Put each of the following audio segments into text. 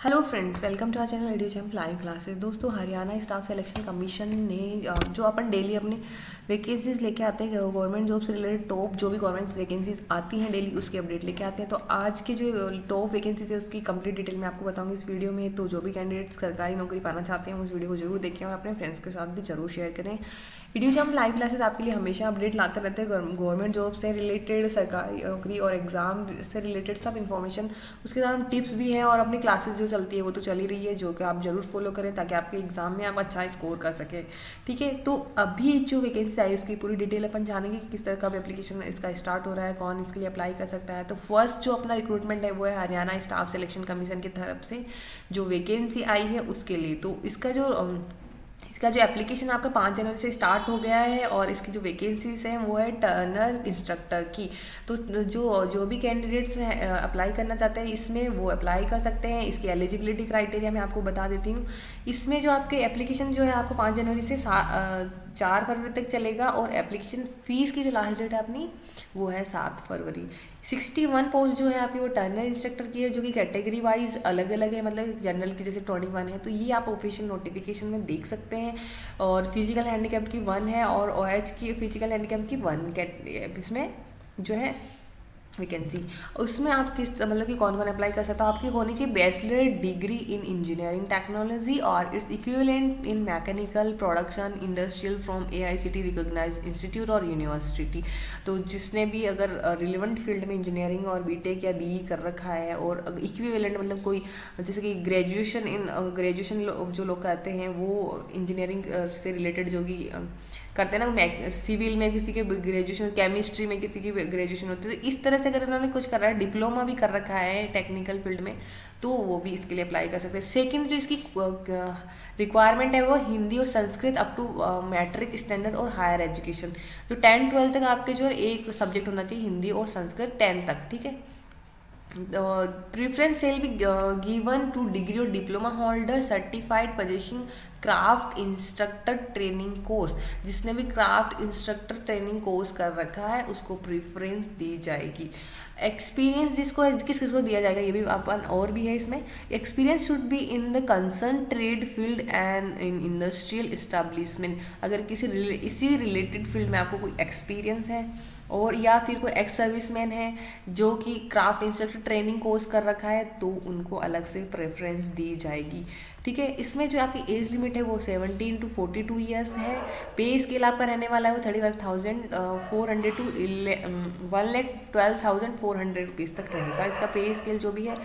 Hello friends welcome to our channel M live classes दोस्तों, Haryana staff selection commission ने जो अपन daily अपने vacancies लेके आते हैं गवर्नमेंट जॉब से रिलेटेड टॉप जो भी गवर्नमेंट वैकेंसीज आती हैं डेली उसकी अपडेट लेके आते हैं। तो आज की जो टॉप वैकेंसीज है, उसकी कंप्लीट डिटेल मैं आपको बताऊँगी इस वीडियो में। तो जो भी कैंडिडेट्स सरकारी नौकरी पाना चाहते हैं, उस वीडियो को ज़रूर देखें और अपने फ्रेंड्स के साथ भी ज़रूर शेयर करें। वीडियो जो हम लाइव क्लासेस आपके लिए हमेशा अपडेट लाते रहते हैं। गवर्नमेंट जॉब से रिलेटेड सरकारी, नौकरी और एग्ज़ाम से रिलेटेड सब इन्फॉर्मेशन उसके साथ हम टिप्स भी हैं और अपनी क्लासेस जो चलती है, वो तो चली रही है, जो कि आप ज़रूर फॉलो करें ताकि आपके एग्ज़ाम में आप अच्छा स्कोर कर सकें। ठीक है? तो अभी जो वैकेंसी आई, उसकी पूरी डिटेल अपन जानेंगे कि किस तरह का एप्लीकेशन इसका स्टार्ट हो रहा है, कौन इसके लिए अप्लाई कर सकता है। तो फ़र्स्ट जो अपना रिक्रूटमेंट है, वो है हरियाणा स्टाफ सिलेक्शन कमीशन की तरफ़ से जो वैकेंसी आई है उसके लिए। तो इसका जो इसका जो एप्लीकेशन आपका पाँच जनवरी से स्टार्ट हो गया है और इसकी जो वैकेंसीज हैं, वो है टर्नर इंस्ट्रक्टर की। तो जो जो भी कैंडिडेट्स हैं अप्लाई करना चाहते हैं, इसमें वो अप्लाई कर सकते हैं। इसकी एलिजिबिलिटी क्राइटेरिया मैं आपको बता देती हूँ। इसमें जो आपके एप्लीकेशन जो है, आपको पाँच जनवरी से चार फरवरी तक चलेगा और एप्लीकेशन फ़ीस की जो लास्ट डेट है अपनी, वो है सात फरवरी। सिक्सटी वन पोस्ट जो है आपकी वो टर्नर इंस्ट्रक्टर की है, जो कि कैटेगरी वाइज अलग अलग है मतलब जनरल की जैसे ट्वेंटी वन है तो ये आप ऑफिशियल नोटिफिकेशन में देख सकते हैं। और फ़िज़िकल हैंडीकैप की वन है, और ओएच की फ़िज़िकल हैंडीकैप की वन कैट इसमें जो है वैकेंसी उसमें आप किस मतलब कि कौन कौन अप्लाई कर सकता है? आपकी होनी चाहिए bachelor degree in engineering technology और its equivalent in mechanical production industrial from A I C T recognise institute और यूनिवर्सिटी तो जिसने भी अगर रिलेवेंट फ़ील्ड में इंजीनियरिंग और बी टेक या बी ई कर रखा है और इक्विवेलेंट मतलब कोई, जैसे कि ग्रेजुएशन इन ग्रेजुएशन जो लोग कहते हैं, वो इंजीनियरिंग से रिलेटेड जो कि करते हैं ना सिविल में किसी के ग्रेजुएशन केमिस्ट्री में किसी की ग्रेजुएशन होती है तो इस तरह से अगर उन्होंने कुछ कर रहा है डिप्लोमा भी कर रखा है टेक्निकल फ़ील्ड में तो वो भी इसके लिए अप्लाई कर सकते हैं। सेकेंड जो इसकी रिक्वायरमेंट है वो हिंदी और Sanskrit up to matric standard और हायर एजुकेशन तो टेंथ ट्वेल्थ तक आपके जो है एक सब्जेक्ट होना चाहिए, हिंदी और संस्कृत टेंथ तक, ठीक है? Preference shall be given to degree और diploma holder certified position craft instructor training course जिसने भी क्राफ्ट इंस्ट्रक्टर ट्रेनिंग कोर्स कर रखा है, उसको प्रिफरेंस दी जाएगी। एक्सपीरियंस जिसको, किस किस को दिया जाएगा, ये भी अपन और भी है इसमें। Experience should be in the concern trade field and in industrial establishment अगर किसी इसी रिलेटेड फ़ील्ड में आपको कोई एक्सपीरियंस है और या फिर कोई एक्स सर्विस मैन है जो कि क्राफ्ट इंस्ट्रक्टर ट्रेनिंग कोर्स कर रखा है तो उनको अलग से प्रेफरेंस दी जाएगी। ठीक है, इसमें जो आपकी एज लिमिट है वो seventeen to forty two years है। पे स्केल आपका रहने वाला है वो thirty five thousand four hundred to one lakh twelve thousand four hundred rupees तक रहेगा। इसका पे स्केल जो भी है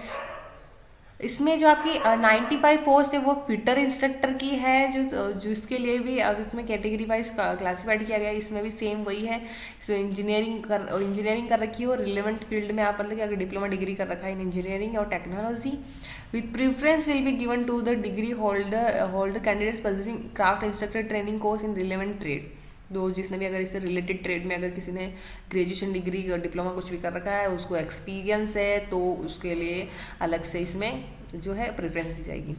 इसमें जो आपकी नाइन्टी फाइव पोस्ट है, वो फिटर इंस्ट्रक्टर की है, जो जिसके लिए भी अब इसमें कैटेगरी वाइज क्लासीफाइड किया गया है, इसमें भी सेम वही है। इसमें इंजीनियरिंग कर इंजीनियरिंग कर रखी है रिलेवेंट फ़ील्ड में आप मतलब कि अगर डिप्लोमा डिग्री कर रखा है इन इंजीनियरिंग और technology with preference will be given to the degree holder holder candidates posing craft instructor training course in relevant trade दो जिसने भी अगर इससे रिलेटेड ट्रेड में अगर किसी ने ग्रेजुएशन डिग्री और डिप्लोमा कुछ भी कर रखा है, उसको एक्सपीरियंस है तो उसके लिए अलग से इसमें जो है प्रेफरेंस दी जाएगी।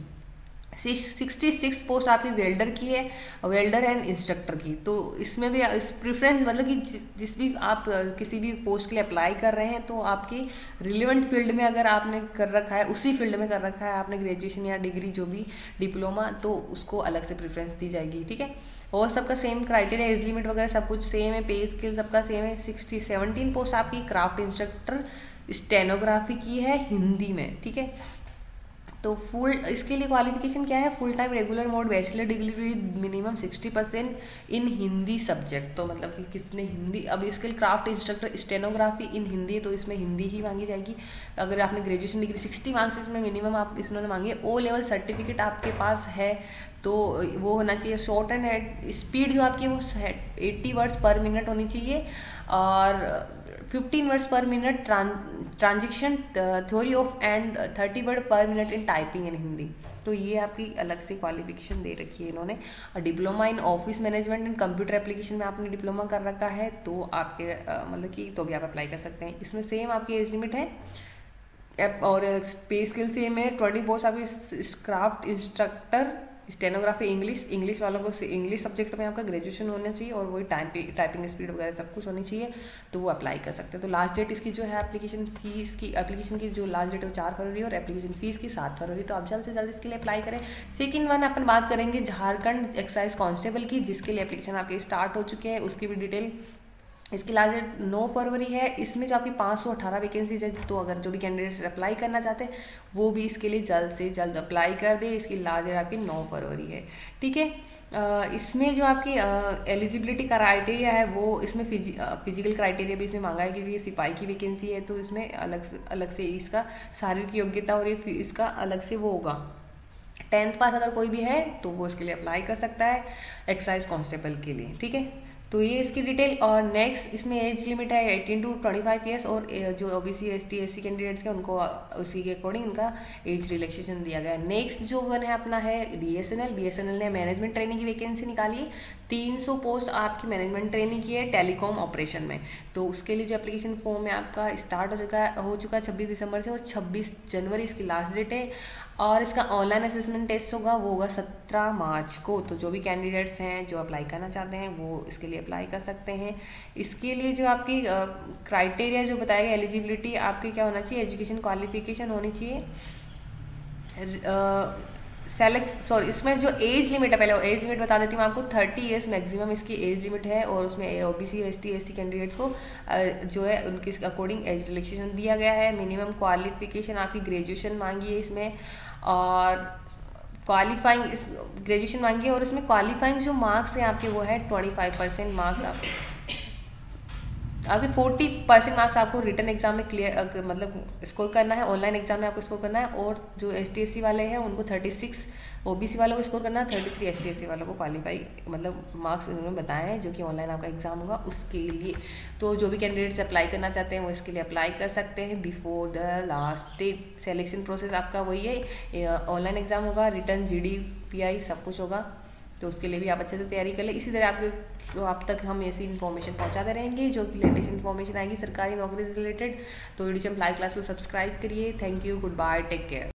सिक्सटी सिक्स पोस्ट आपकी वेल्डर की है, वेल्डर एंड इंस्ट्रक्टर की। तो इसमें भी इस प्रेफरेंस मतलब कि जिस भी आप किसी भी पोस्ट के लिए अप्लाई कर रहे हैं तो आपकी रिलेवेंट फ़ील्ड में अगर आपने कर रखा है, उसी फ़ील्ड में कर रखा है, आपने ग्रेजुएशन या डिग्री जो भी डिप्लोमा तो उसको अलग से प्रेफरेंस दी जाएगी, ठीक है? और सबका सेम क्राइटेरिया, एज लिमिट वगैरह सब कुछ सेम है, पे स्किल सबका सेम है, सिक्सटी सेवनटीन पोस्ट आपकी क्राफ्ट इंस्ट्रक्टर स्टेनोग्राफी की है, हिंदी में, ठीक है? तो फुल इसके लिए क्वालिफिकेशन क्या है? Full time regular mode bachelor degree with minimum sixty percent in Hindi subject तो मतलब कि कितने हिंदी, अब इसके लिए craft instructor stenography in Hindi तो इसमें हिंदी ही मांगी जाएगी। अगर आपने ग्रेजुएशन डिग्री सिक्सटी मार्क्स इसमें मिनिमम आप, इसमें मांगे ओ लेवल सर्टिफिकेट आपके पास है तो वो होना चाहिए शॉर्ट एंड स्पीड जो आपकी वो एट्टी वर्ड्स पर मिनट होनी चाहिए। और fifteen words per minute transaction theory of and thirty word per minute in typing in Hindi तो ये आपकी अलग से क्वालिफिकेशन दे रखी है इन्होंने। Diploma in office management and computer application में आपने डिप्लोमा कर रखा है तो आपके मतलब कि तो भी आप अप्लाई कर सकते हैं। इसमें सेम आपकी एज लिमिट है। और पे स्किल सेम है। ट्वेंटी पोस्ट आपकी craft instructor stenography English English वालों को इंग्लिश सब्जेक्ट में आपका ग्रेजुएशन होना चाहिए और वही टाइपिंग टाइपिंग स्पीड वगैरह सब कुछ होनी चाहिए तो वो अप्लाई कर सकते हैं। तो लास्ट डेट इसकी जो है एप्लीकेशन फ़ीस की एप्लीकेशन की जो लास्ट डेट है वो चार फरवरी और एप्लीकेशन फ़ीस की सात फरवरी तो आप जल्द से जल्द इसके लिए अप्लाई करें। सेकेंड वन अपन बात करेंगे झारखंड एक्साइज कांस्टेबल की, जिसके लिए एप्लीकेशन आपके स्टार्ट हो चुके हैं, उसकी भी डिटेल इसकी लास्ट डेट नौ फरवरी है इसमें जो आपकी पाँच सौ अठारह वैकेंसीज है तो अगर जो भी कैंडिडेट्स अप्लाई करना चाहते हैं वो भी इसके लिए जल्द से जल्द अप्लाई कर दे इसकी लास्ट डेट आपकी नौ फरवरी है ठीक है? इसमें जो आपकी एलिजिबिलिटी क्राइटेरिया है वो इसमें फिजि, फ़िज़िकल क्राइटेरिया भी इसमें मांगा है क्योंकि ये सिपाही की वैकेंसी है तो इसमें अलग से अलग से इसका शारीरिक योग्यता और ये इसका अलग से वो होगा। टेंथ पास अगर कोई भी है तो वो इसके लिए अप्लाई कर सकता है एक्साइज कांस्टेबल के लिए ठीक है? तो ये इसकी डिटेल और नेक्स्ट इसमें एज लिमिट है eighteen to twenty five years और जो O B C S T S C candidates हैं उनको, उसी के अकॉर्डिंग इनका एज रिलैक्सेशन दिया गया। नेक्स्ट जो वन है अपना है B S N L B S N L ने मैनेजमेंट ट्रेनिंग की वैकेंसी निकाली। है तीन सौ पोस्ट आपकी मैनेजमेंट ट्रेनिंग की है टेलीकॉम ऑपरेशन में। तो उसके लिए जो एप्लीकेशन फॉर्म है आपका स्टार्ट हो चुका है चुका है छब्बीस दिसंबर से, और छब्बीस जनवरी इसकी लास्ट डेट है। और इसका ऑनलाइन असेसमेंट टेस्ट होगा, वो होगा सत्रह मार्च को तो जो भी कैंडिडेट्स हैं, जो अप्लाई करना चाहते हैं, वो इसके लिए अप्लाई कर सकते हैं। इसके लिए जो आपकी क्राइटेरिया जो बताया गया एलिजिबिलिटी आपकी क्या होना चाहिए? एजुकेशन क्वालिफिकेशन होनी चाहिए। सेलेक्ट सॉरी इसमें जो एज लिमिट है, पहले एज लिमिट बता देती हूँ आपको थर्टी ईयर्स मैक्सिमम इसकी एज लिमिट है और उसमें O B C S T S C candidates को जो है, उनके अकॉर्डिंग एज रिलेक्सेशन दिया गया है। मिनिमम क्वालिफिकेशन आपकी ग्रेजुएशन मांगी है इसमें और क्वालिफाइंग इस ग्रेजुएशन मांगी है और इसमें क्वालिफाइंग जो मार्क्स हैं आपके वो है ट्वेंटी फाइव परसेंट मार्क्स आप अभी फोर्टी परसेंट मार्क्स आपको रिटर्न एग्ज़ाम में क्लियर मतलब स्कोर करना है ऑनलाइन एग्ज़ाम में आपको स्कोर करना है, और जो एस टी एस सी वाले हैं, उनको thirty six O B C वालों को स्कोर करना है thirty three S T S C वालों को क्वालिफाई मतलब मार्क्स उन्होंने बताए हैं, जो कि ऑनलाइन आपका एग्ज़ाम होगा उसके लिए। तो जो भी कैंडिडेट्स अप्लाई करना चाहते हैं, वो इसके लिए अप्लाई कर सकते हैं before the last date selection process आपका वही है ऑनलाइन एग्ज़ाम होगा written G D P I सब कुछ होगा। तो उसके लिए भी आप अच्छे से तैयारी कर लें। इसी तरह आपके तो आप तक हम ऐसी इन्फॉर्मेशन पहुंचाते रहेंगे, जो कि लेटेस्ट इन्फॉर्मेशन आएगी सरकारी नौकरी से रिलेटेड तो वीडियो लाइव क्लास को सब्सक्राइब करिए। Thank you good bye take care